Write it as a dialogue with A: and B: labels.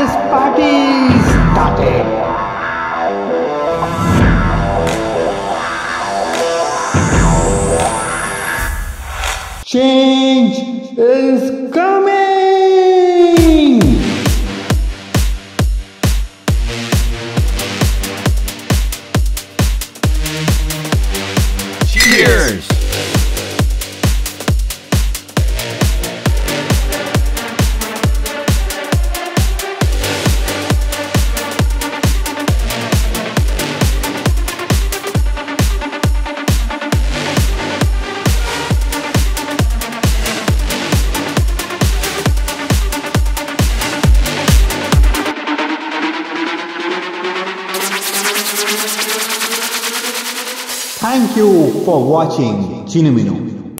A: this party started. Change is coming! Cheers!
B: Cheers.
A: Thank you for watching Chinumino.